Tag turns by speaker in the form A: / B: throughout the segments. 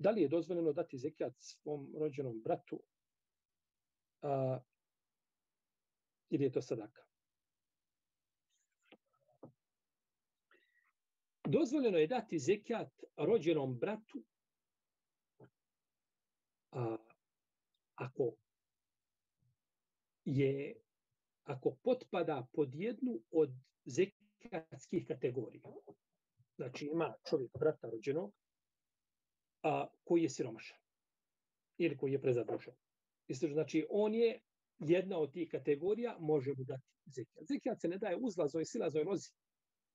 A: da li je dozvoljeno dati zekijat svom rođenom bratu a, ili je to sadaka? Dozvoljeno je dati zekijat rođenom bratu a, ako je ako potpada pod jednu od zekijatskih kategorija. Znači ima čovjek brata rođenog a, koji je siromašan ili koji je prezadužen. Znači on je jedna od tih kategorija, može mu dati zekijat. Zekijat se ne daje uzlazoj, silazoj lozi,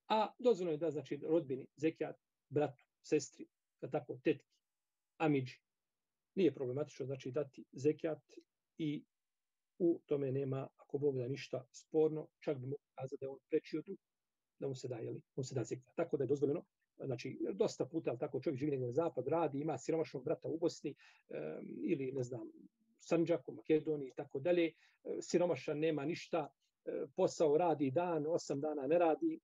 A: a dozvoljno je da znači rodbini, zekijat, bratu, sestri, tako, tetki, amiđi. Nije problematično znači dati zekijat i u tome nema, ako Bog da ništa sporno, čak bi mogu kazati da je on preči od da mu se daje, li, mu se da zikra. Tako da je dozvoljeno, znači, dosta puta, ali tako čovjek živi na zapad, radi, ima siromašnog brata u Bosni, um, ili, ne znam, Sanđaku, Makedoniji i tako dalje, e, siromašan nema ništa, e, posao radi dan, osam dana ne radi,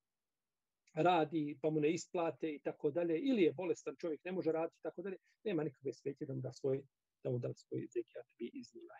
A: radi pa mu ne isplate i tako dalje, ili je bolestan čovjek, ne može raditi i tako dalje, nema nikakve sveće da mu da svoj, da mu da svoj zekijat bi iz njima.